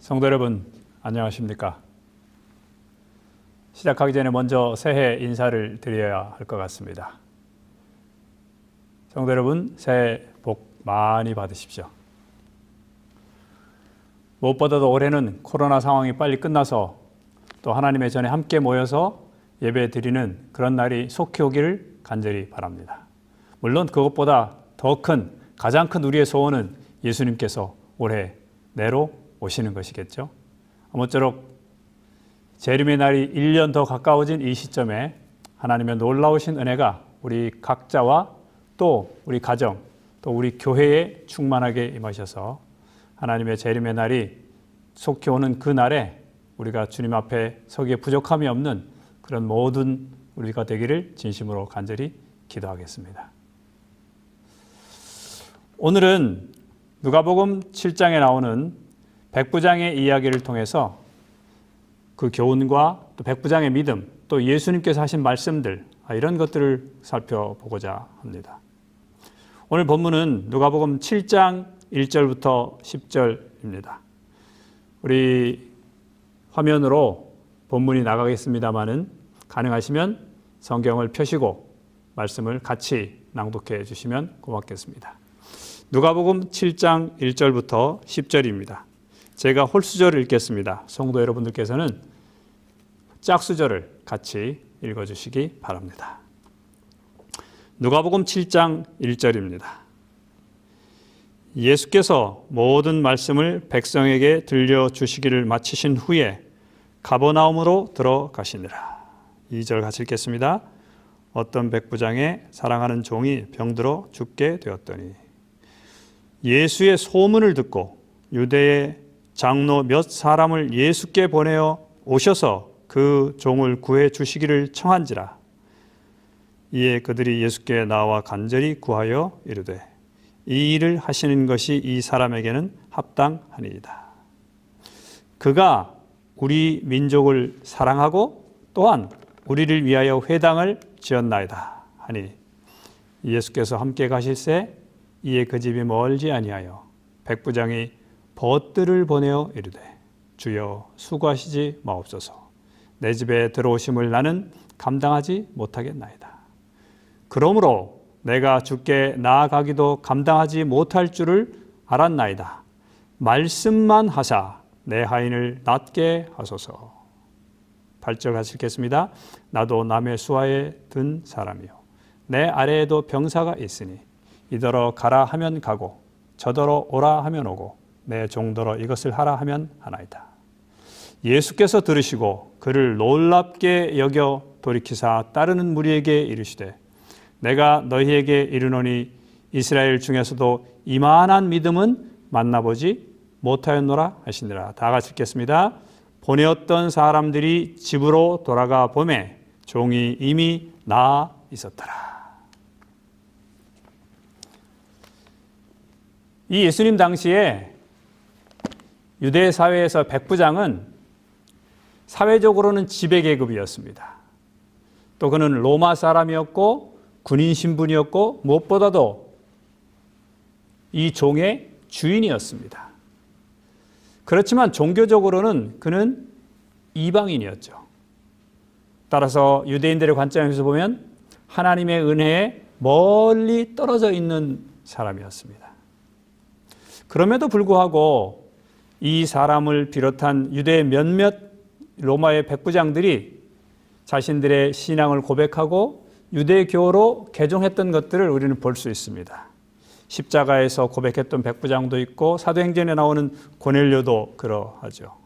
성도 여러분, 안녕하십니까? 시작하기 전에 먼저 새해 인사를 드려야 할 것 같습니다. 성도 여러분, 새해 복 많이 받으십시오. 무엇보다도 올해는 코로나 상황이 빨리 끝나서 또 하나님의 전에 함께 모여서 예배 드리는 그런 날이 속히 오기를 간절히 바랍니다. 물론 그것보다 더 큰, 가장 큰 우리의 소원은 예수님께서 올해 내로 오시는 것이겠죠. 아무쪼록 재림의 날이 1년 더 가까워진 이 시점에 하나님의 놀라우신 은혜가 우리 각자와 또 우리 가정, 또 우리 교회에 충만하게 임하셔서 하나님의 재림의 날이 속히 오는 그 날에 우리가 주님 앞에 서기에 부족함이 없는 그런 모든 우리가 되기를 진심으로 간절히 기도하겠습니다. 오늘은 누가복음 7장에 나오는 백부장의 이야기를 통해서 그 교훈과 또 백부장의 믿음, 또 예수님께서 하신 말씀들 아, 이런 것들을 살펴보고자 합니다. 오늘 본문은 누가복음 7장 1절부터 10절입니다. 우리 화면으로 본문이 나가겠습니다만은 가능하시면 성경을 펴시고 말씀을 같이 낭독해 주시면 고맙겠습니다. 누가복음 7장 1절부터 10절입니다. 제가 홀수절을 읽겠습니다. 성도 여러분들께서는 짝수절을 같이 읽어 주시기 바랍니다. 누가복음 7장 1절입니다. 예수께서 모든 말씀을 백성에게 들려 주시기를 마치신 후에 가버나움으로 들어가시니라. 2절 같이 읽겠습니다. 어떤 백부장의 사랑하는 종이 병들어 죽게 되었더니 예수의 소문을 듣고 유대의 장로 몇 사람을 예수께 보내어 오셔서 그 종을 구해 주시기를 청한지라 이에 그들이 예수께 나와 간절히 구하여 이르되 이 일을 하시는 것이 이 사람에게는 합당하니이다. 그가 우리 민족을 사랑하고 또한 우리를 위하여 회당을 지었나이다 하니 예수께서 함께 가실새 이에 그 집이 멀지 아니하여 백부장이 벗들을 보내어 이르되 주여 수고하시지 마옵소서 내 집에 들어오심을 나는 감당하지 못하겠나이다. 그러므로 내가 주께 나아가기도 감당하지 못할 줄을 알았나이다. 말씀만 하사 내 하인을 낫게 하소서. 8절 같이 읽겠습니다. 나도 남의 수하에 든 사람이요. 내 아래에도 병사가 있으니 이더러 가라 하면 가고 저더러 오라 하면 오고 내 종더러 이것을 하라 하면 하나이다. 예수께서 들으시고 그를 놀랍게 여겨 돌이키사 따르는 무리에게 이르시되 내가 너희에게 이르노니 이스라엘 중에서도 이만한 믿음은 만나보지 못하였노라 하시니라. 다 같이 읽겠습니다. 보내었던 사람들이 집으로 돌아가 보매 종이 이미 나 있었더라. 이 예수님 당시에 유대 사회에서 백부장은 사회적으로는 지배 계급이었습니다. 또 그는 로마 사람이었고 군인 신분이었고 무엇보다도 이 종의 주인이었습니다. 그렇지만 종교적으로는 그는 이방인이었죠. 따라서 유대인들의 관점에서 보면 하나님의 은혜에 멀리 떨어져 있는 사람이었습니다. 그럼에도 불구하고 이 사람을 비롯한 유대 몇몇 로마의 백부장들이 자신들의 신앙을 고백하고 유대교로 개종했던 것들을 우리는 볼 수 있습니다. 십자가에서 고백했던 백부장도 있고 사도행전에 나오는 고넬료도 그러하죠.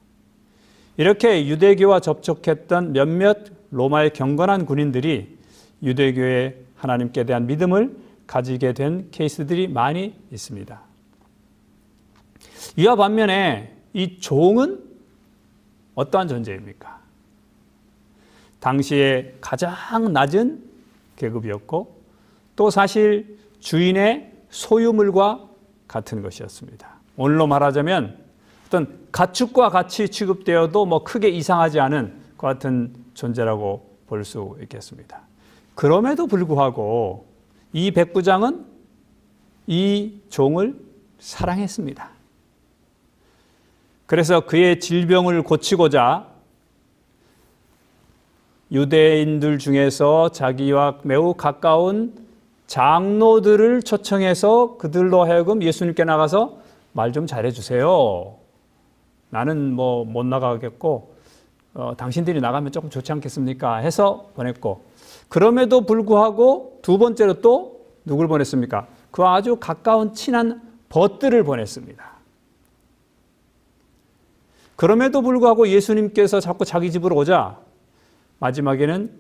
이렇게 유대교와 접촉했던 몇몇 로마의 경건한 군인들이 유대교의 하나님께 대한 믿음을 가지게 된 케이스들이 많이 있습니다. 이와 반면에 이 종은 어떠한 존재입니까? 당시에 가장 낮은 계급이었고 또 사실 주인의 소유물과 같은 것이었습니다. 오늘로 말하자면 어떤 가축과 같이 취급되어도 뭐 크게 이상하지 않은 그 같은 존재라고 볼 수 있겠습니다. 그럼에도 불구하고 이 백부장은 이 종을 사랑했습니다. 그래서 그의 질병을 고치고자 유대인들 중에서 자기와 매우 가까운 장로들을 초청해서 그들로 하여금 예수님께 나가서 말 좀 잘해주세요. 나는 뭐 못 나가겠고 어, 당신들이 나가면 조금 좋지 않겠습니까? 해서 보냈고 그럼에도 불구하고 두 번째로 또 누굴 보냈습니까? 그 아주 가까운 친한 벗들을 보냈습니다. 그럼에도 불구하고 예수님께서 자꾸 자기 집으로 오자 마지막에는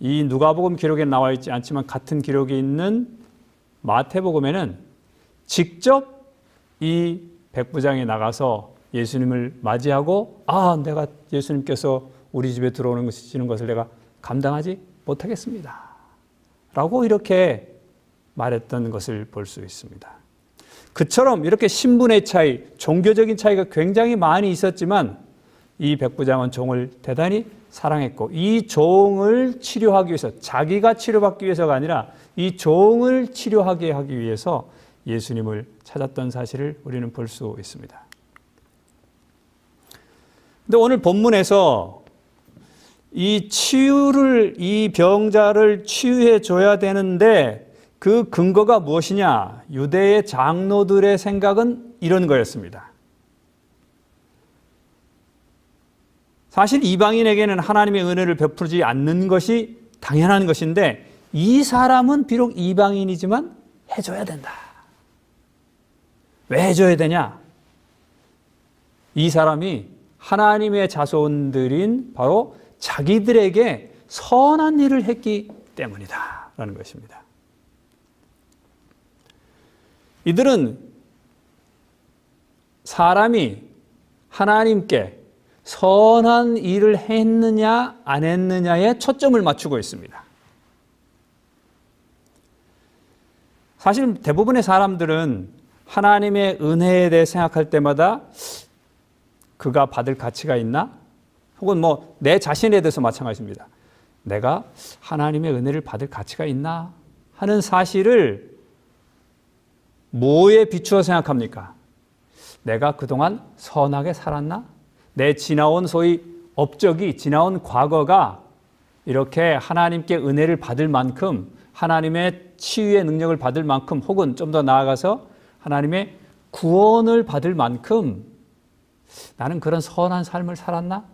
이 누가복음 기록에 나와 있지 않지만 같은 기록이 있는 마태복음에는 직접 이 백부장이 나가서 예수님을 맞이하고 아 내가 예수님께서 우리 집에 들어오는 것을 내가 감당하지 못하겠습니다. 라고 이렇게 말했던 것을 볼 수 있습니다. 그처럼 이렇게 신분의 차이, 종교적인 차이가 굉장히 많이 있었지만 이 백부장은 종을 대단히 사랑했고 이 종을 치료하기 위해서 자기가 치료받기 위해서가 아니라 이 종을 치료하게 하기 위해서 예수님을 찾았던 사실을 우리는 볼 수 있습니다. 근데 오늘 본문에서 이 치유를 이 병자를 치유해 줘야 되는데 그 근거가 무엇이냐? 유대의 장로들의 생각은 이런 거였습니다. 사실 이방인에게는 하나님의 은혜를 베풀지 않는 것이 당연한 것인데 이 사람은 비록 이방인이지만 해줘야 된다. 왜 해줘야 되냐? 이 사람이 하나님의 자손들인 바로 자기들에게 선한 일을 했기 때문이다. 라는 것입니다. 이들은 사람이 하나님께 선한 일을 했느냐 안 했느냐에 초점을 맞추고 있습니다. 사실 대부분의 사람들은 하나님의 은혜에 대해 생각할 때마다 그가 받을 가치가 있나? 혹은 뭐 내 자신에 대해서 마찬가지입니다. 내가 하나님의 은혜를 받을 가치가 있나? 하는 사실을 뭐에 비추어 생각합니까? 내가 그동안 선하게 살았나? 내 지나온 소위 업적이 지나온 과거가 이렇게 하나님께 은혜를 받을 만큼 하나님의 치유의 능력을 받을 만큼 혹은 좀 더 나아가서 하나님의 구원을 받을 만큼 나는 그런 선한 삶을 살았나?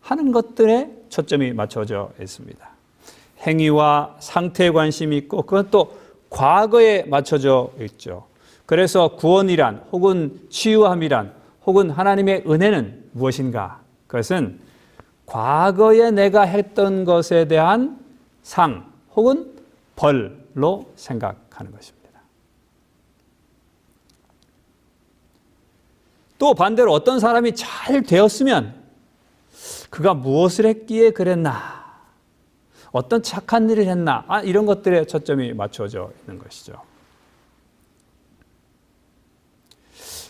하는 것들에 초점이 맞춰져 있습니다. 행위와 상태에 관심이 있고 그건 또 과거에 맞춰져 있죠. 그래서 구원이란 혹은 치유함이란 혹은 하나님의 은혜는 무엇인가? 그것은 과거에 내가 했던 것에 대한 상 혹은 벌로 생각하는 것입니다. 또 반대로 어떤 사람이 잘 되었으면 그가 무엇을 했기에 그랬나? 어떤 착한 일을 했나? 아, 이런 것들에 초점이 맞춰져 있는 것이죠.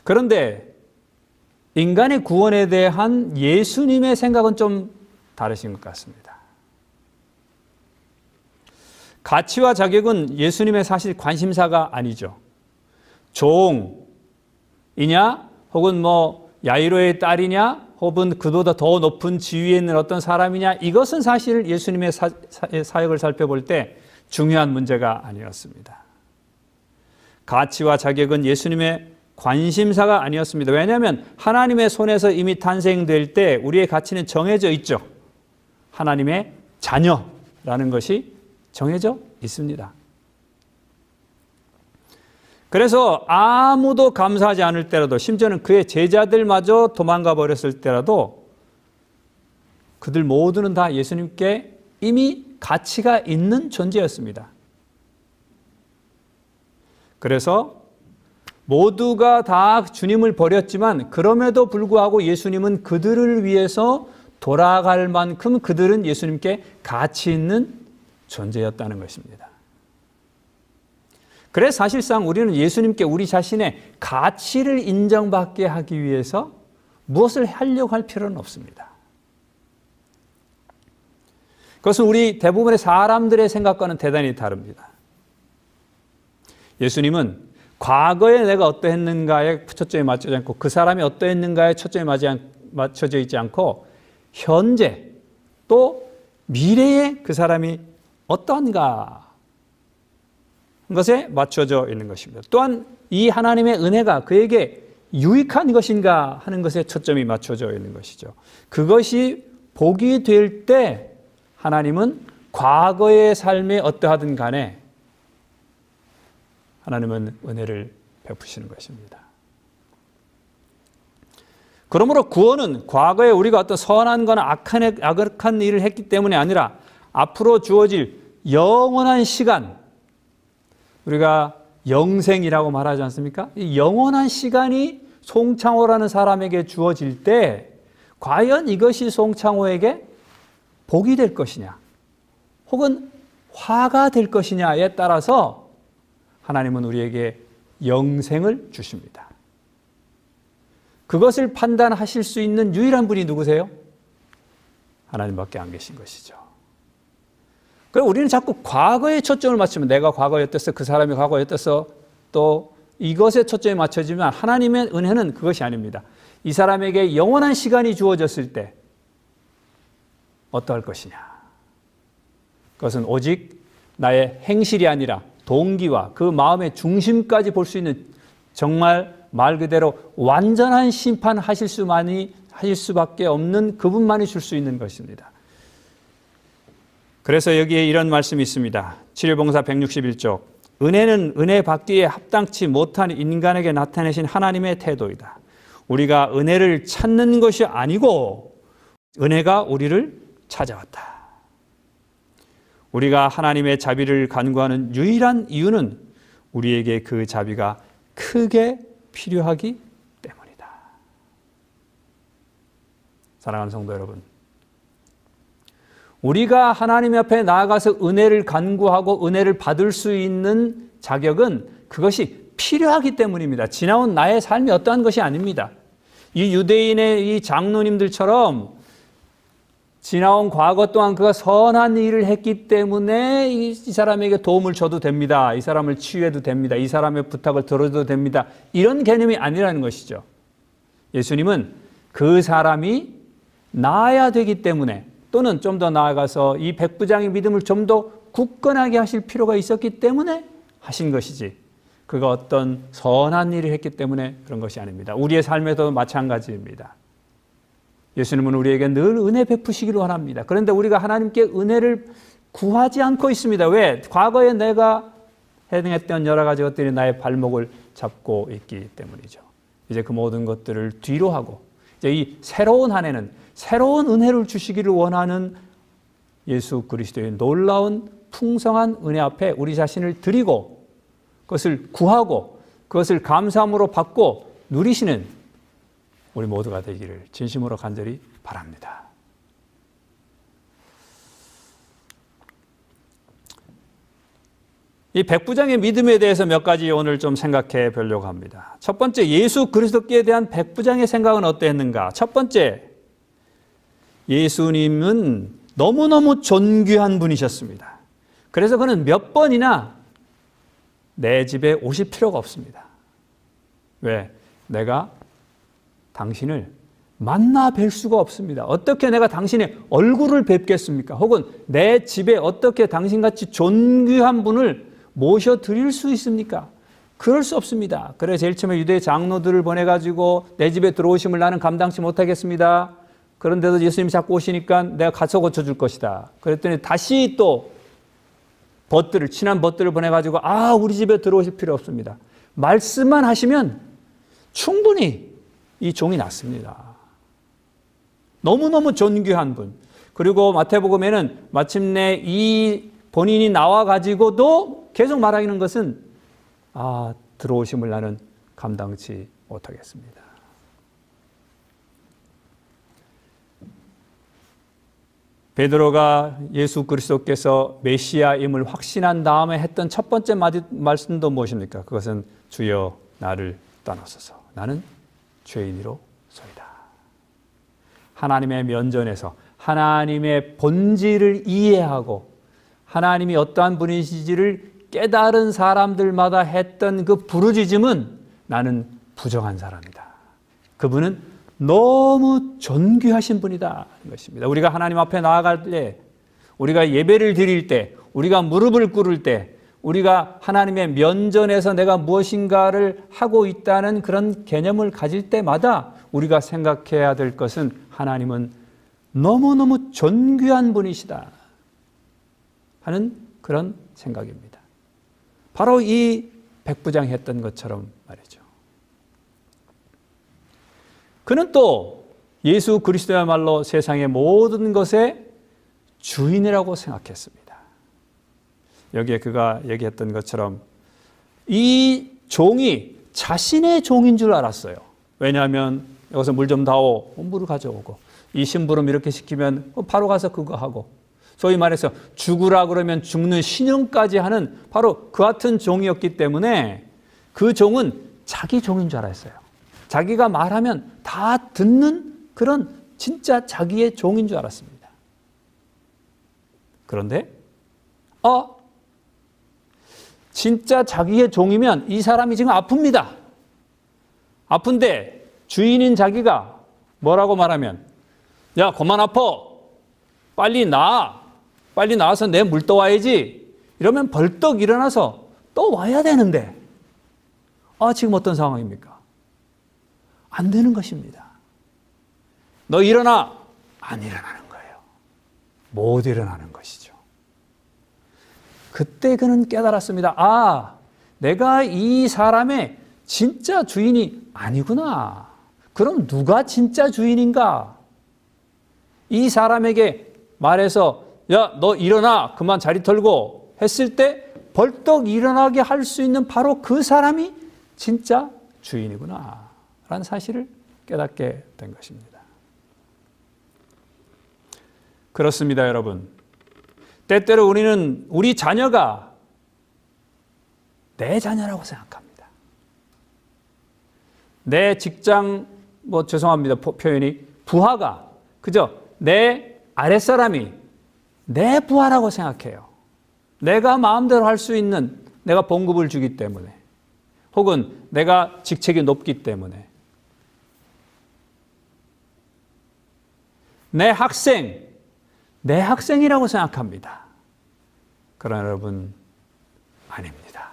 그런데 인간의 구원에 대한 예수님의 생각은 좀 다르신 것 같습니다. 가치와 자격은 예수님의 사실 관심사가 아니죠. 종이냐, 혹은 뭐 야이로의 딸이냐, 혹은 그보다 더 높은 지위에 있는 어떤 사람이냐, 이것은 사실 예수님의 사, 사역을 살펴볼 때 중요한 문제가 아니었습니다. 가치와 자격은 예수님의 관심사가 아니었습니다. 왜냐하면 하나님의 손에서 이미 탄생될 때 우리의 가치는 정해져 있죠. 하나님의 자녀라는 것이 정해져 있습니다. 그래서 아무도 감사하지 않을 때라도 심지어는 그의 제자들마저 도망가 버렸을 때라도 그들 모두는 다 예수님께 이미 가치가 있는 존재였습니다. 그래서 모두가 다 주님을 버렸지만 그럼에도 불구하고 예수님은 그들을 위해서 돌아갈 만큼 그들은 예수님께 가치 있는 존재였다는 것입니다. 그래서 사실상 우리는 예수님께 우리 자신의 가치를 인정받게 하기 위해서 무엇을 하려고 할 필요는 없습니다. 그것은 우리 대부분의 사람들의 생각과는 대단히 다릅니다. 예수님은 과거에 내가 어떠했는가에 초점이 맞춰져 않고 그 사람이 어떠했는가에 초점이 맞춰져 있지 않고 현재 또 미래에 그 사람이 어떠한가 것에 맞춰져 있는 것입니다. 또한 이 하나님의 은혜가 그에게 유익한 것인가 하는 것에 초점이 맞춰져 있는 것이죠. 그것이 복이 될 때 하나님은 과거의 삶에 어떠하든 간에 하나님은 은혜를 베푸시는 것입니다. 그러므로 구원은 과거에 우리가 어떤 선한 거나 악한, 악한 일을 했기 때문이 아니라 앞으로 주어질 영원한 시간, 우리가 영생이라고 말하지 않습니까? 이 영원한 시간이 송창호라는 사람에게 주어질 때 과연 이것이 송창호에게 복이 될 것이냐 혹은 화가 될 것이냐에 따라서 하나님은 우리에게 영생을 주십니다. 그것을 판단하실 수 있는 유일한 분이 누구세요? 하나님밖에 안 계신 것이죠. 그럼 우리는 자꾸 과거에 초점을 맞추면 내가 과거에 어땠어, 그 사람이 과거에 어땠어, 또 이것에 초점이 맞춰지면 하나님의 은혜는 그것이 아닙니다. 이 사람에게 영원한 시간이 주어졌을 때 어떠할 것이냐. 그것은 오직 나의 행실이 아니라 동기와 그 마음의 중심까지 볼 수 있는 정말 말 그대로 완전한 심판하실 수만이 하실 수밖에 없는 그분만이 줄 수 있는 것입니다. 그래서 여기에 이런 말씀이 있습니다. 치료봉사 161쪽. 은혜는 은혜 받기에 합당치 못한 인간에게 나타내신 하나님의 태도이다. 우리가 은혜를 찾는 것이 아니고 은혜가 우리를 찾아왔다. 우리가 하나님의 자비를 간구하는 유일한 이유는 우리에게 그 자비가 크게 필요하기 때문이다. 사랑하는 성도 여러분, 우리가 하나님 앞에 나아가서 은혜를 간구하고 은혜를 받을 수 있는 자격은 그것이 필요하기 때문입니다. 지나온 나의 삶이 어떠한 것이 아닙니다. 이 유대인의 이 장로님들처럼 지나온 과거 동안 그가 선한 일을 했기 때문에 이, 사람에게 도움을 줘도 됩니다. 이 사람을 치유해도 됩니다. 이 사람의 부탁을 들어도 됩니다. 이런 개념이 아니라는 것이죠. 예수님은 그 사람이 나아야 되기 때문에 또는 좀 더 나아가서 이 백부장의 믿음을 좀 더 굳건하게 하실 필요가 있었기 때문에 하신 것이지. 그가 어떤 선한 일을 했기 때문에 그런 것이 아닙니다. 우리의 삶에도 마찬가지입니다. 예수님은 우리에게 늘 은혜 베푸시기를 원합니다. 그런데 우리가 하나님께 은혜를 구하지 않고 있습니다. 왜? 과거에 내가 행했던 여러 가지 것들이 나의 발목을 잡고 있기 때문이죠. 이제 그 모든 것들을 뒤로 하고 이제 이 새로운 한 해는 새로운 은혜를 주시기를 원하는 예수 그리스도의 놀라운 풍성한 은혜 앞에 우리 자신을 드리고 그것을 구하고 그것을 감사함으로 받고 누리시는 우리 모두가 되기를 진심으로 간절히 바랍니다. 이 백부장의 믿음에 대해서 몇 가지 오늘 좀 생각해 보려고 합니다. 첫 번째, 예수 그리스도께 대한 백부장의 생각은 어땠는가? 첫 번째, 예수님은 너무너무 존귀한 분이셨습니다. 그래서 그는 몇 번이나 내 집에 오실 필요가 없습니다. 왜? 내가 당신을 만나 뵐 수가 없습니다. 어떻게 내가 당신의 얼굴을 뵙겠습니까? 혹은 내 집에 어떻게 당신같이 존귀한 분을 모셔 드릴 수 있습니까? 그럴 수 없습니다. 그래 제일 처음에 유대 장로들을 보내가지고 내 집에 들어오심을 나는 감당치 못하겠습니다. 그런데도 예수님이 자꾸 오시니까 내가 가서 고쳐줄 것이다. 그랬더니 다시 또 벗들을, 친한 벗들을 보내가지고, 아, 우리 집에 들어오실 필요 없습니다. 말씀만 하시면 충분히 이 종이 낫습니다. 너무너무 존귀한 분. 그리고 마태복음에는 마침내 이 본인이 나와가지고도 계속 말하는 것은, 아, 들어오심을 나는 감당치 못하겠습니다. 베드로가 예수 그리스도께서 메시아임을 확신한 다음에 했던 첫 번째 말씀도 무엇입니까? 그것은 주여 나를 떠나소서. 나는 죄인으로 소이다. 하나님의 면전에서 하나님의 본질을 이해하고 하나님이 어떠한 분이신지를 깨달은 사람들마다 했던 그 부르짖음은 나는 부정한 사람이다. 그분은 너무 존귀하신 분이다. 것입니다. 우리가 하나님 앞에 나아갈 때, 우리가 예배를 드릴 때, 우리가 무릎을 꿇을 때, 우리가 하나님의 면전에서 내가 무엇인가를 하고 있다는 그런 개념을 가질 때마다 우리가 생각해야 될 것은 하나님은 너무너무 존귀한 분이시다. 하는 그런 생각입니다. 바로 이 백부장이 했던 것처럼 말이죠. 그는 또 예수 그리스도야말로 세상의 모든 것의 주인이라고 생각했습니다. 여기에 그가 얘기했던 것처럼 이 종이 자신의 종인 줄 알았어요. 왜냐하면 여기서 물 좀 다오. 물을 가져오고. 이 심부름 이렇게 시키면 바로 가서 그거 하고. 소위 말해서 죽으라 그러면 죽는 신용까지 하는 바로 그 같은 종이었기 때문에 그 종은 자기 종인 줄 알았어요. 자기가 말하면 다 듣는 그런 진짜 자기의 종인 줄 알았습니다. 그런데, 어, 진짜 자기의 종이면 이 사람이 지금 아픕니다. 아픈데 주인인 자기가 뭐라고 말하면 야 그만 아파 빨리 나 빨리 나와서 내 물 떠와야지 이러면 벌떡 일어나서 또 와야 되는데 아 지금 어떤 상황입니까? 안 되는 것입니다. 너 일어나 안 일어나는 거예요. 못 일어나는 것이죠. 그때 그는 깨달았습니다. 아, 내가 이 사람의 진짜 주인이 아니구나. 그럼 누가 진짜 주인인가? 이 사람에게 말해서, 야, 너 일어나. 그만 자리 털고 했을 때 벌떡 일어나게 할 수 있는 바로 그 사람이 진짜 주인이구나. 라는 사실을 깨닫게 된 것입니다. 그렇습니다, 여러분. 때때로 우리는 우리 자녀가 내 자녀라고 생각합니다. 내 직장, 뭐 죄송합니다. 표현이 부하가, 그죠? 내 아랫사람이 내 부하라고 생각해요. 내가 마음대로 할 수 있는 내가 봉급을 주기 때문에 혹은 내가 직책이 높기 때문에 내 학생, 내 학생이라고 생각합니다. 그러나 여러분, 아닙니다.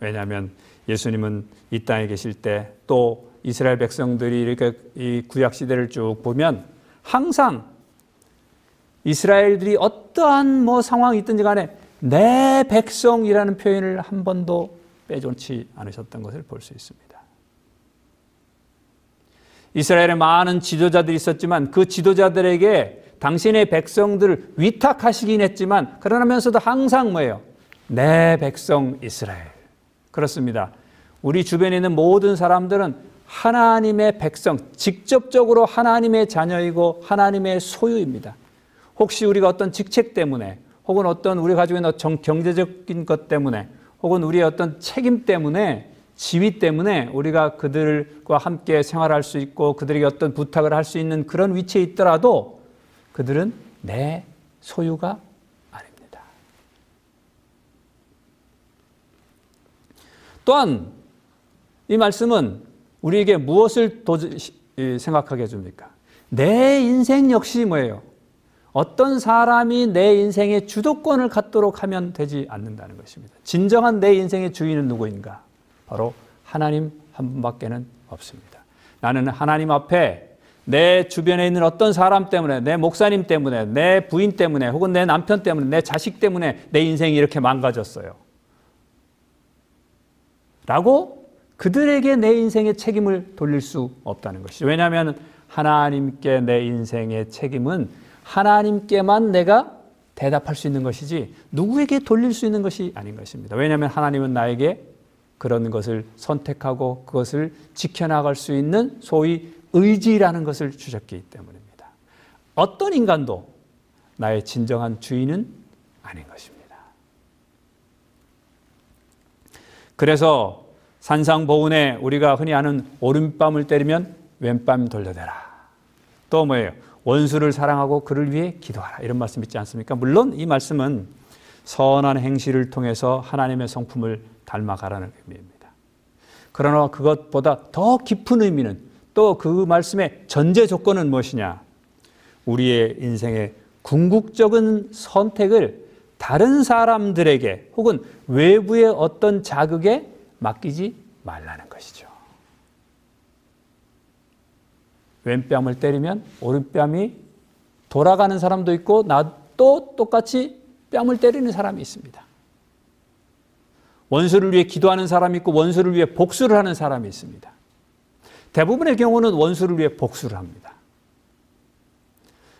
왜냐하면 예수님은 이 땅에 계실 때 또 이스라엘 백성들이 이렇게 이 구약 시대를 쭉 보면 항상 이스라엘들이 어떠한 뭐 상황이 있든지 간에 내 백성이라는 표현을 한 번도 빼놓지 않으셨던 것을 볼 수 있습니다. 이스라엘에 많은 지도자들이 있었지만 그 지도자들에게 당신의 백성들을 위탁하시긴 했지만 그러면서도 항상 뭐예요? 내 백성 이스라엘. 그렇습니다. 우리 주변에 있는 모든 사람들은 하나님의 백성, 직접적으로 하나님의 자녀이고 하나님의 소유입니다. 혹시 우리가 어떤 직책 때문에 혹은 어떤 우리 가지고 경제적인 것 때문에 혹은 우리의 어떤 책임 때문에 지위 때문에 우리가 그들과 함께 생활할 수 있고 그들에게 어떤 부탁을 할 수 있는 그런 위치에 있더라도 그들은 내 소유가 아닙니다. 또한 이 말씀은 우리에게 무엇을 생각하게 해줍니까? 내 인생 역시 뭐예요? 어떤 사람이 내 인생의 주도권을 갖도록 하면 되지 않는다는 것입니다. 진정한 내 인생의 주인은 누구인가? 바로 하나님 한 분밖에는 없습니다. 나는 하나님 앞에 내 주변에 있는 어떤 사람 때문에, 내 목사님 때문에, 내 부인 때문에, 혹은 내 남편 때문에, 내 자식 때문에 내 인생이 이렇게 망가졌어요. 라고 그들에게 내 인생의 책임을 돌릴 수 없다는 것이죠. 왜냐하면 하나님께 내 인생의 책임은 하나님께만 내가 대답할 수 있는 것이지 누구에게 돌릴 수 있는 것이 아닌 것입니다. 왜냐하면 하나님은 나에게 그런 것을 선택하고 그것을 지켜나갈 수 있는 소위 의지라는 것을 주셨기 때문입니다. 어떤 인간도 나의 진정한 주인은 아닌 것입니다. 그래서 산상보훈에 우리가 흔히 아는 오른밤을 때리면 왼밤 돌려대라. 또 뭐예요? 원수를 사랑하고 그를 위해 기도하라. 이런 말씀 있지 않습니까? 물론 이 말씀은 선한 행실을 통해서 하나님의 성품을 닮아가라는 의미입니다. 그러나 그것보다 더 깊은 의미는 또 그 말씀의 전제 조건은 무엇이냐? 우리의 인생의 궁극적인 선택을 다른 사람들에게 혹은 외부의 어떤 자극에 맡기지 말라는 것이죠. 왼뺨을 때리면 오른뺨이 돌아가는 사람도 있고 나도 똑같이 뺨을 때리는 사람이 있습니다. 원수를 위해 기도하는 사람이 있고 원수를 위해 복수를 하는 사람이 있습니다. 대부분의 경우는 원수를 위해 복수를 합니다.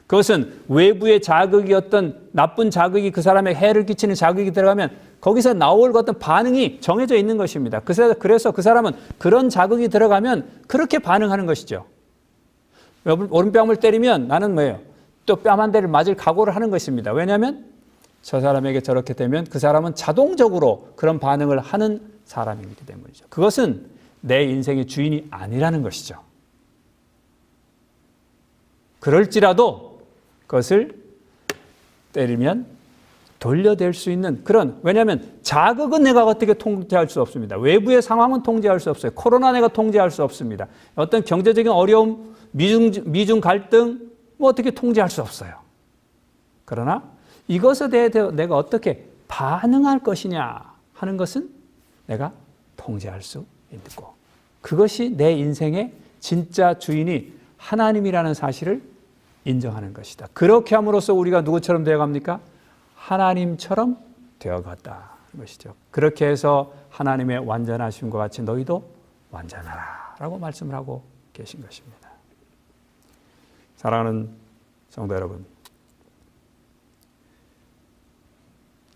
그것은 외부의 자극이 어떤 나쁜 자극이 그 사람의 해를 끼치는 자극이 들어가면 거기서 나올 어떤 반응이 정해져 있는 것입니다. 그래서 그 사람은 그런 자극이 들어가면 그렇게 반응하는 것이죠. 오른뺨을 때리면 나는 뭐예요? 또 뺨 한 대를 맞을 각오를 하는 것입니다. 왜냐하면 저 사람에게 저렇게 되면 그 사람은 자동적으로 그런 반응을 하는 사람이기 때문이죠. 그것은 내 인생의 주인이 아니라는 것이죠. 그럴지라도 그것을 때리면 돌려댈 수 있는 그런 왜냐하면 자극은 내가 어떻게 통제할 수 없습니다. 외부의 상황은 통제할 수 없어요. 코로나 내가 통제할 수 없습니다. 어떤 경제적인 어려움, 미중 미중 갈등 뭐 어떻게 통제할 수 없어요. 그러나 이것에 대해 내가 어떻게 반응할 것이냐 하는 것은 내가 통제할 수 있고 그것이 내 인생의 진짜 주인이 하나님이라는 사실을 인정하는 것이다. 그렇게 함으로써 우리가 누구처럼 되어갑니까? 하나님처럼 되어갔다. 것이죠. 그렇게 해서 하나님의 완전하심과 같이 너희도 완전하라. 라고 말씀을 하고 계신 것입니다. 사랑하는 성도 여러분.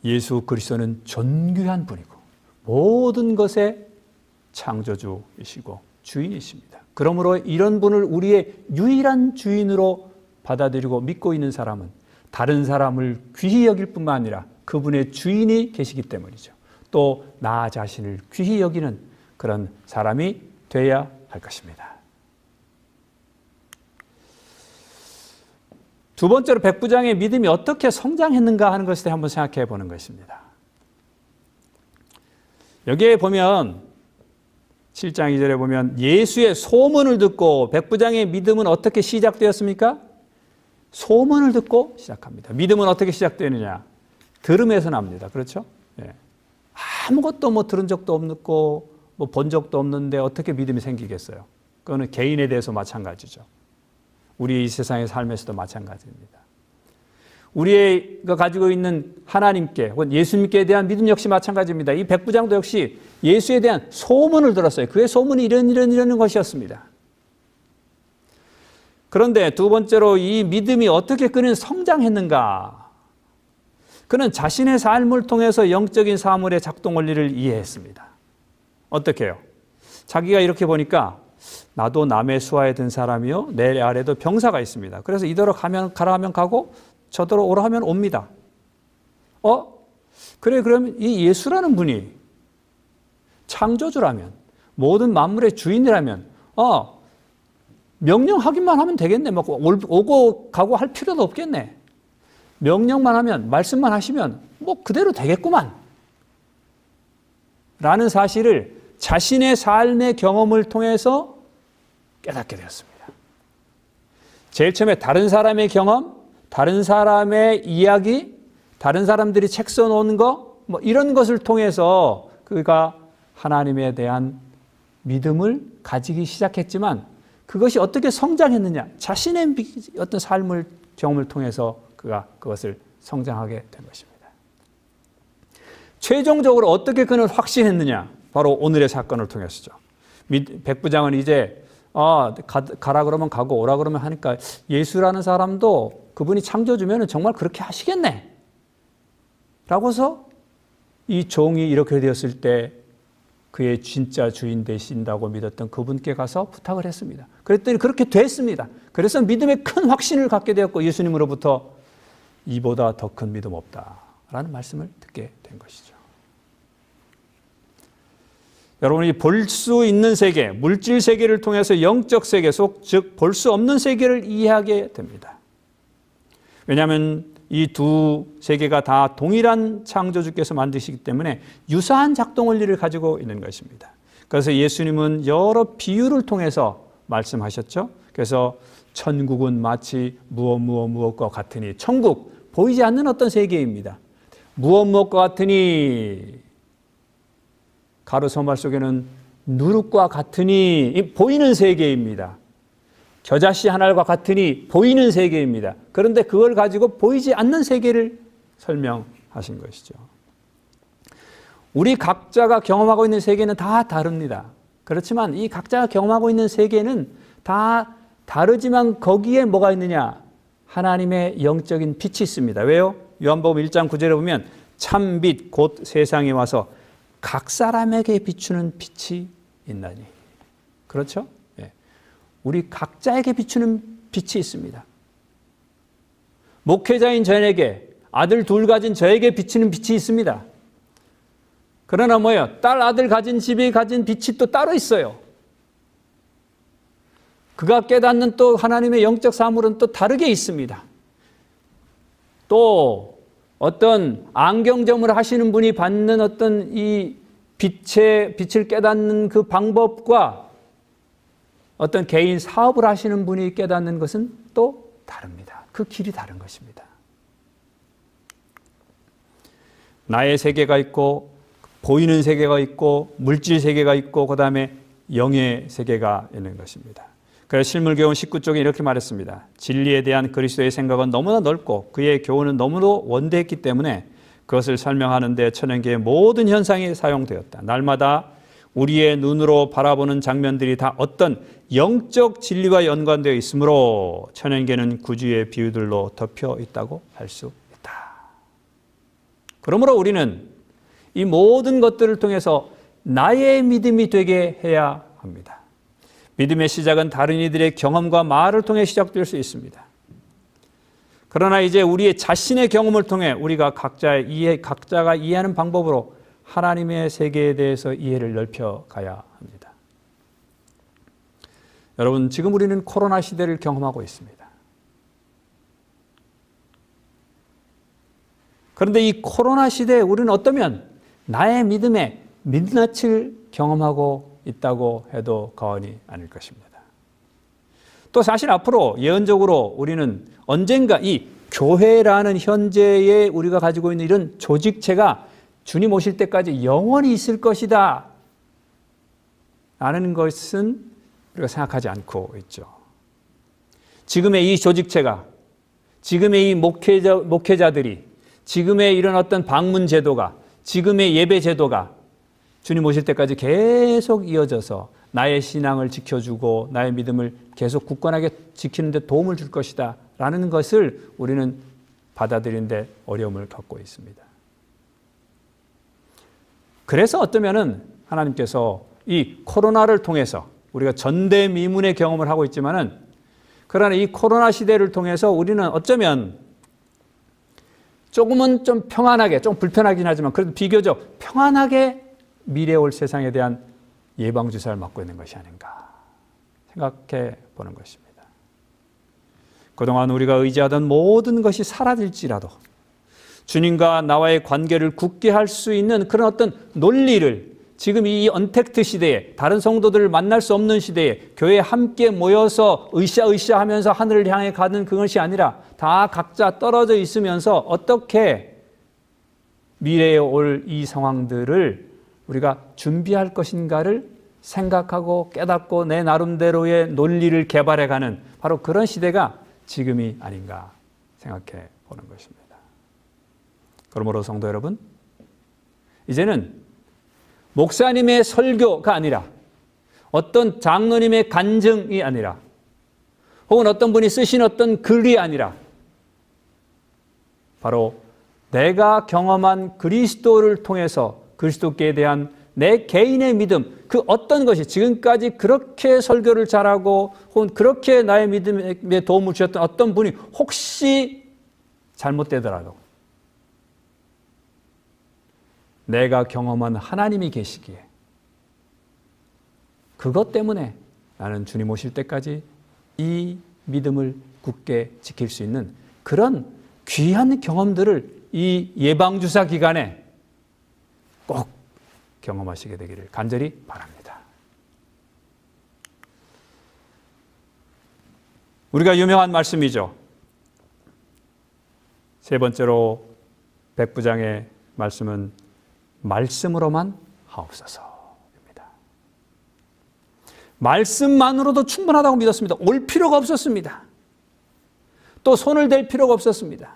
예수 그리스도는 존귀한 분이고 모든 것의 창조주이시고 주인이십니다. 그러므로 이런 분을 우리의 유일한 주인으로 받아들이고 믿고 있는 사람은 다른 사람을 귀히 여길 뿐만 아니라 그분의 주인이 계시기 때문이죠. 또 나 자신을 귀히 여기는 그런 사람이 되어야 할 것입니다. 두 번째로 백부장의 믿음이 어떻게 성장했는가 하는 것에 대해 한번 생각해 보는 것입니다. 여기에 보면 7장 2절에 보면 예수의 소문을 듣고 백부장의 믿음은 어떻게 시작되었습니까? 소문을 듣고 시작합니다. 믿음은 어떻게 시작되느냐? 들음에서 납니다. 그렇죠? 예. 아무것도 뭐 들은 적도 없고 뭐 본 적도 없는데 어떻게 믿음이 생기겠어요? 그거는 개인에 대해서 마찬가지죠. 우리 이 세상의 삶에서도 마찬가지입니다. 우리가 가지고 있는 하나님께 혹은 예수님께 대한 믿음 역시 마찬가지입니다. 이 백부장도 역시 예수에 대한 소문을 들었어요. 그의 소문이 이런 이런 이런 것이었습니다. 그런데 두 번째로 이 믿음이 어떻게 그는 성장했는가? 그는 자신의 삶을 통해서 영적인 사물의 작동 원리를 이해했습니다. 어떻게 요 자기가 이렇게 보니까 나도 남의 수하에 든 사람이요 내 아래도 병사가 있습니다. 그래서 이대로 가면 가라 하면 가고 저대로 오라 하면 옵니다. 어? 그래 그러면 이 예수라는 분이 창조주라면 모든 만물의 주인이라면 어 명령하기만 하면 되겠네. 막 오고 가고 할 필요도 없겠네. 명령만 하면 말씀만 하시면 뭐 그대로 되겠구만. 라는 사실을 자신의 삶의 경험을 통해서 깨닫게 되었습니다. 제일 처음에 다른 사람의 경험, 다른 사람의 이야기, 다른 사람들이 책 써놓은 거, 뭐 이런 것을 통해서 그가 하나님에 대한 믿음을 가지기 시작했지만 그것이 어떻게 성장했느냐? 자신의 어떤 삶을 경험을 통해서 그가 그것을 성장하게 된 것입니다. 최종적으로 어떻게 그는 확신했느냐? 바로 오늘의 사건을 통해서죠. 백부장은 이제 아, 가, 라 그러면 가고 오라 그러면 하니까 예수라는 사람도 그분이 창조주면 정말 그렇게 하시겠네. 라고서 이 종이 이렇게 되었을 때 그의 진짜 주인 되신다고 믿었던 그분께 가서 부탁을 했습니다. 그랬더니 그렇게 됐습니다. 그래서 믿음의 큰 확신을 갖게 되었고 예수님으로부터 이보다 더 큰 믿음 없다라는 말씀을 듣게 된 것이죠. 여러분이 볼 수 있는 세계, 물질 세계를 통해서 영적 세계 속, 즉 볼 수 없는 세계를 이해하게 됩니다. 왜냐하면 이 두 세계가 다 동일한 창조주께서 만드시기 때문에 유사한 작동 원리를 가지고 있는 것입니다. 그래서 예수님은 여러 비유를 통해서 말씀하셨죠. 그래서 천국은 마치 무엇 무엇 무엇과 같으니 천국 보이지 않는 어떤 세계입니다. 무엇 무엇과 같으니 가로 서말 속에는 누룩과 같으니 보이는 세계입니다. 겨자씨 하나과 같으니 보이는 세계입니다. 그런데 그걸 가지고 보이지 않는 세계를 설명하신 것이죠. 우리 각자가 경험하고 있는 세계는 다 다릅니다. 그렇지만 이 각자가 경험하고 있는 세계는 다 다르지만 거기에 뭐가 있느냐? 하나님의 영적인 빛이 있습니다. 왜요? 요한복음 1장 9절에 보면 참빛 곧 세상에 와서 각 사람에게 비추는 빛이 있나니. 그렇죠? 예. 우리 각자에게 비추는 빛이 있습니다. 목회자인 저에게 아들 둘 가진 저에게 비치는 빛이 있습니다. 그러나 뭐예요? 딸, 아들 가진 집이 가진 빛이 또 따로 있어요. 그가 깨닫는 또 하나님의 영적 사물은 또 다르게 있습니다. 또 어떤 안경점을 하시는 분이 받는 어떤 이 빛의 빛을 깨닫는 그 방법과 어떤 개인 사업을 하시는 분이 깨닫는 것은 또 다릅니다. 그 길이 다른 것입니다. 나의 세계가 있고 보이는 세계가 있고 물질 세계가 있고 그다음에 영의 세계가 있는 것입니다. 그래서 실물교훈 19쪽에 이렇게 말했습니다. 진리에 대한 그리스도의 생각은 너무나 넓고 그의 교훈은 너무도 원대했기 때문에 그것을 설명하는데 천연계의 모든 현상이 사용되었다. 날마다 우리의 눈으로 바라보는 장면들이 다 어떤 영적 진리와 연관되어 있으므로 천연계는 구주의 비유들로 덮여 있다고 할 수 있다. 그러므로 우리는 이 모든 것들을 통해서 나의 믿음이 되게 해야 합니다. 믿음의 시작은 다른 이들의 경험과 말을 통해 시작될 수 있습니다. 그러나 이제 우리의 자신의 경험을 통해 우리가 각자 이해, 각자가 이해하는 방법으로 하나님의 세계에 대해서 이해를 넓혀 가야 합니다. 여러분, 지금 우리는 코로나 시대를 경험하고 있습니다. 그런데 이 코로나 시대에 우리는 어떠면 나의 믿음의 민낯을 경험하고 있다고 해도 과언이 아닐 것입니다. 또 사실 앞으로 예언적으로 우리는 언젠가 이 교회라는 현재의 우리가 가지고 있는 이런 조직체가 주님 오실 때까지 영원히 있을 것이다. 라는 것은 우리가 생각하지 않고 있죠. 지금의 이 조직체가, 지금의 이 목회자, 목회자들이, 지금의 이런 어떤 방문 제도가, 지금의 예배 제도가 주님 오실 때까지 계속 이어져서 나의 신앙을 지켜주고 나의 믿음을 계속 굳건하게 지키는데 도움을 줄 것이다. 라는 것을 우리는 받아들이는데 어려움을 갖고 있습니다. 그래서 어쩌면은 하나님께서 이 코로나를 통해서 우리가 전대미문의 경험을 하고 있지만은 그러나 이 코로나 시대를 통해서 우리는 어쩌면 조금은 좀 평안하게, 좀 불편하긴 하지만 그래도 비교적 평안하게 미래 올 세상에 대한 예방주사를 맞고 있는 것이 아닌가 생각해 보는 것입니다. 그동안 우리가 의지하던 모든 것이 사라질지라도 주님과 나와의 관계를 굳게 할 수 있는 그런 어떤 논리를 지금 이 언택트 시대에 다른 성도들을 만날 수 없는 시대에 교회 함께 모여서 으쌰으쌰 하면서 하늘을 향해 가는 그것이 아니라 다 각자 떨어져 있으면서 어떻게 미래에 올 이 상황들을 우리가 준비할 것인가를 생각하고 깨닫고 내 나름대로의 논리를 개발해가는 바로 그런 시대가 지금이 아닌가 생각해 보는 것입니다. 그러므로 성도 여러분, 이제는 목사님의 설교가 아니라 어떤 장로님의 간증이 아니라 혹은 어떤 분이 쓰신 어떤 글이 아니라 바로 내가 경험한 그리스도를 통해서 그리스도께 대한 내 개인의 믿음, 그 어떤 것이 지금까지 그렇게 설교를 잘하고 혹은 그렇게 나의 믿음에 도움을 주셨던 어떤 분이 혹시 잘못되더라도 내가 경험한 하나님이 계시기에 그것 때문에 나는 주님 오실 때까지 이 믿음을 굳게 지킬 수 있는 그런 귀한 경험들을 이 예방주사 기간에 꼭 경험하시게 되기를 간절히 바랍니다. 우리가 유명한 말씀이죠. 세 번째로 백부장의 말씀은 말씀으로만 하옵소서입니다. 말씀만으로도 충분하다고 믿었습니다. 올 필요가 없었습니다. 또 손을 댈 필요가 없었습니다.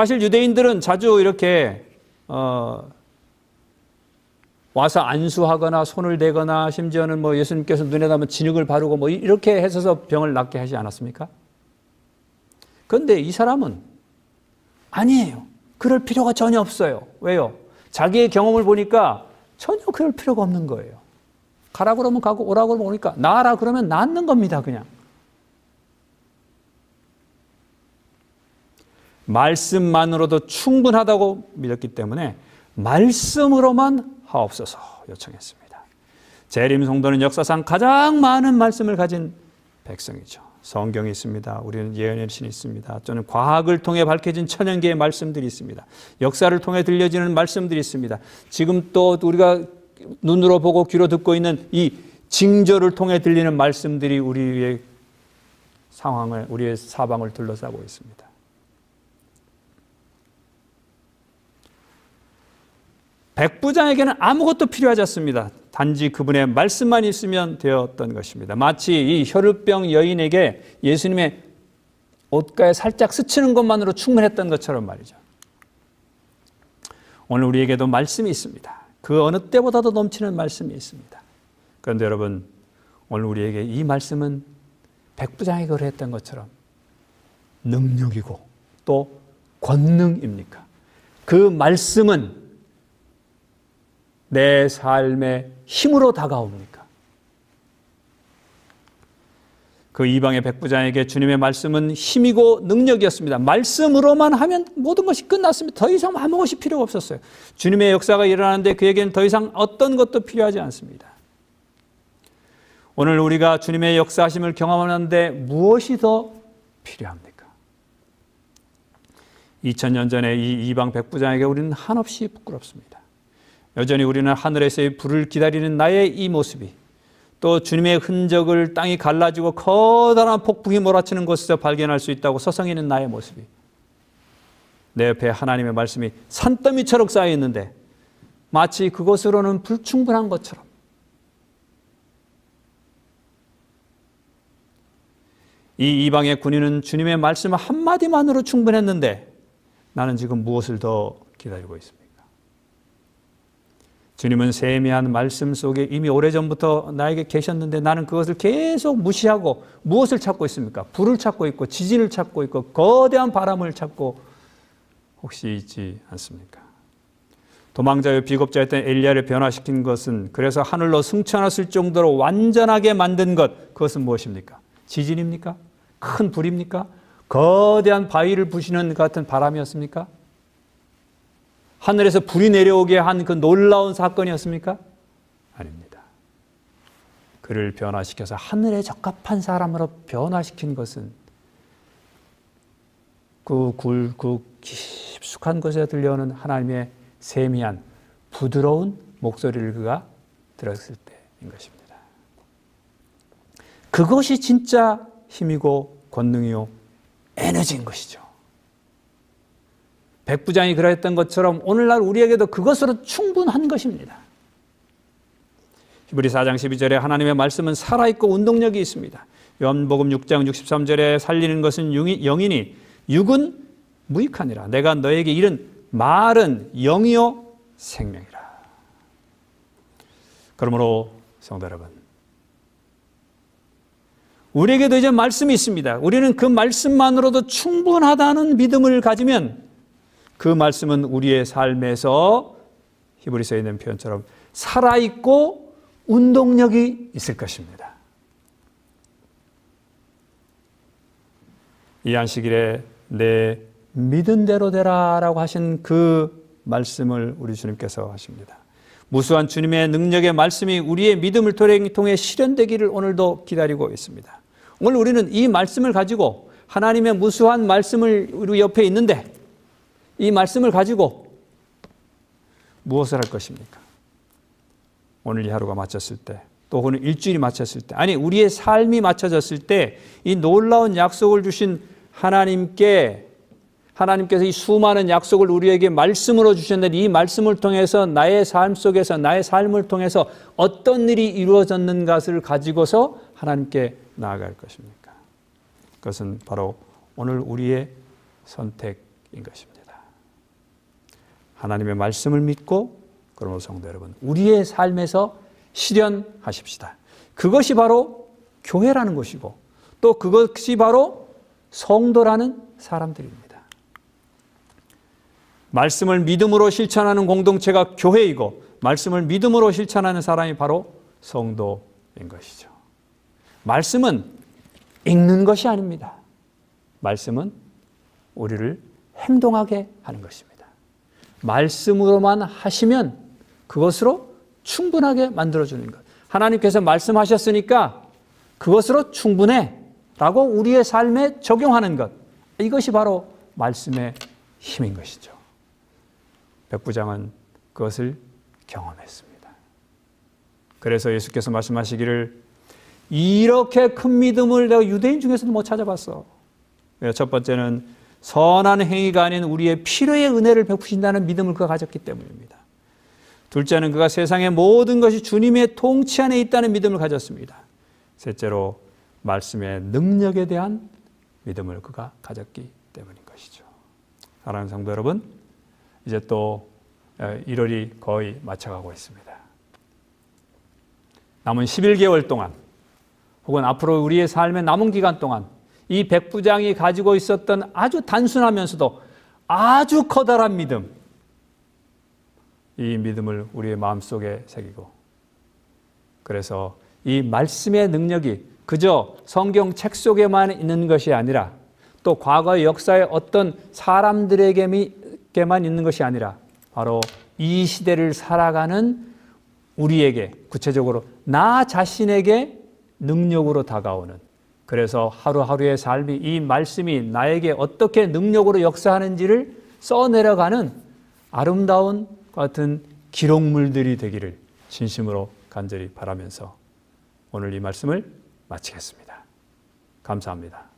사실 유대인들은 자주 이렇게 어, 와서 안수하거나 손을 대거나 심지어는 뭐 예수님께서 눈에 담은 진흙을 바르고 뭐 이렇게 해서 병을 낫게 하지 않았습니까? 그런데 이 사람은 아니에요. 그럴 필요가 전혀 없어요. 왜요? 자기의 경험을 보니까 전혀 그럴 필요가 없는 거예요. 가라 그러면 가고 오라 그러면 오니까 나라 그러면 낫는 겁니다. 그냥. 말씀만으로도 충분하다고 믿었기 때문에 말씀으로만 하옵소서 요청했습니다. 재림 성도는 역사상 가장 많은 말씀을 가진 백성이죠. 성경이 있습니다. 우리는 예언의 신이 있습니다. 또는 과학을 통해 밝혀진 천연 개의 말씀들이 있습니다. 역사를 통해 들려지는 말씀들이 있습니다. 지금 또 우리가 눈으로 보고 귀로 듣고 있는 이 징조를 통해 들리는 말씀들이 우리의 상황을 우리의 사방을 둘러싸고 있습니다. 백부장에게는 아무것도 필요하지 않습니다. 단지 그분의 말씀만 있으면 되었던 것입니다. 마치 이 혈루병 여인에게 예수님의 옷가에 살짝 스치는 것만으로 충분했던 것처럼 말이죠. 오늘 우리에게도 말씀이 있습니다. 그 어느 때보다도 넘치는 말씀이 있습니다. 그런데 여러분, 오늘 우리에게 이 말씀은 백부장에게 그랬던 것처럼 능력이고 또 권능입니까? 그 말씀은 내 삶의 힘으로 다가옵니까? 그 이방의 백부장에게 주님의 말씀은 힘이고 능력이었습니다. 말씀으로만 하면 모든 것이 끝났습니다. 더 이상 아무 것이 필요가 없었어요. 주님의 역사가 일어나는데 그에게는 더 이상 어떤 것도 필요하지 않습니다. 오늘 우리가 주님의 역사하심을 경험하는데 무엇이 더 필요합니까? 2000년 전에 이 이방 백부장에게 우리는 한없이 부끄럽습니다. 여전히 우리는 하늘에서의 불을 기다리는 나의 이 모습이 또 주님의 흔적을 땅이 갈라지고 커다란 폭풍이 몰아치는 곳에서 발견할 수 있다고 서성이는 나의 모습이 내 옆에 하나님의 말씀이 산더미처럼 쌓여 있는데 마치 그것으로는 불충분한 것처럼 이 이방의 군인은 주님의 말씀 한마디만으로 충분했는데 나는 지금 무엇을 더 기다리고 있습니다. 주님은 세미한 말씀 속에 이미 오래전부터 나에게 계셨는데 나는 그것을 계속 무시하고 무엇을 찾고 있습니까? 불을 찾고 있고 지진을 찾고 있고 거대한 바람을 찾고 혹시 있지 않습니까? 도망자여 비겁자였던 엘리야를 변화시킨 것은 그래서 하늘로 승천했을 정도로 완전하게 만든 것 그것은 무엇입니까? 지진입니까? 큰 불입니까? 거대한 바위를 부시는 같은 바람이었습니까? 하늘에서 불이 내려오게 한 그 놀라운 사건이었습니까? 아닙니다. 그를 변화시켜서 하늘에 적합한 사람으로 변화시킨 것은 그 굴, 그 깊숙한 곳에 들려오는 하나님의 세미한 부드러운 목소리를 그가 들었을 때인 것입니다. 그것이 진짜 힘이고 권능이요 에너지인 것이죠. 백부장이 그러했던 것처럼 오늘날 우리에게도 그것으로 충분한 것입니다. 히브리 4장 12절에 하나님의 말씀은 살아있고 운동력이 있습니다. 요한복음 6장 63절에 살리는 것은 영이니 육은 무익하니라. 내가 너에게 이른 말은 영이요 생명이라. 그러므로 성도 여러분, 우리에게도 이제 말씀이 있습니다. 우리는 그 말씀만으로도 충분하다는 믿음을 가지면 그 말씀은 우리의 삶에서 히브리서에 있는 표현처럼 살아있고 운동력이 있을 것입니다. 이 안식일에 내 믿은 대로 되라라고 하신 그 말씀을 우리 주님께서 하십니다. 무수한 주님의 능력의 말씀이 우리의 믿음을 통해 실현되기를 오늘도 기다리고 있습니다. 오늘 우리는 이 말씀을 가지고 하나님의 무수한 말씀을 우리 옆에 있는데 이 말씀을 가지고 무엇을 할 것입니까? 오늘 이 하루가 마쳤을 때, 또 오늘 일주일이 마쳤을 때, 아니, 우리의 삶이 맞춰졌을 때, 이 놀라운 약속을 주신 하나님께, 하나님께서 이 수많은 약속을 우리에게 말씀으로 주셨는데, 이 말씀을 통해서 나의 삶 속에서, 나의 삶을 통해서 어떤 일이 이루어졌는가를 가지고서 하나님께 나아갈 것입니까? 그것은 바로 오늘 우리의 선택인 것입니다. 하나님의 말씀을 믿고 그러므로 성도 여러분, 우리의 삶에서 실현하십시다. 그것이 바로 교회라는 것이고 또 그것이 바로 성도라는 사람들입니다. 말씀을 믿음으로 실천하는 공동체가 교회이고 말씀을 믿음으로 실천하는 사람이 바로 성도인 것이죠. 말씀은 읽는 것이 아닙니다. 말씀은 우리를 행동하게 하는 것입니다. 말씀으로만 하시면 그것으로 충분하게 만들어주는 것. 하나님께서 말씀하셨으니까 그것으로 충분해. 라고 우리의 삶에 적용하는 것. 이것이 바로 말씀의 힘인 것이죠. 백부장은 그것을 경험했습니다. 그래서 예수께서 말씀하시기를 이렇게 큰 믿음을 내가 유대인 중에서도 못 찾아봤어. 첫 번째는 선한 행위가 아닌 우리의 필요의 은혜를 베푸신다는 믿음을 그가 가졌기 때문입니다. 둘째는 그가 세상의 모든 것이 주님의 통치 안에 있다는 믿음을 가졌습니다. 셋째로 말씀의 능력에 대한 믿음을 그가 가졌기 때문인 것이죠. 사랑하는 성도 여러분, 이제 또 1월이 거의 맞춰가고 있습니다. 남은 11개월 동안 혹은 앞으로 우리의 삶의 남은 기간 동안 이 백부장이 가지고 있었던 아주 단순하면서도 아주 커다란 믿음. 이 믿음을 우리의 마음속에 새기고 그래서 이 말씀의 능력이 그저 성경 책 속에만 있는 것이 아니라 또 과거의 역사의 어떤 사람들에게만 있는 것이 아니라 바로 이 시대를 살아가는 우리에게 구체적으로 나 자신에게 능력으로 다가오는 그래서 하루하루의 삶이 이 말씀이 나에게 어떻게 능력으로 역사하는지를 써내려가는 아름다운 같은 기록물들이 되기를 진심으로 간절히 바라면서 오늘 이 말씀을 마치겠습니다. 감사합니다.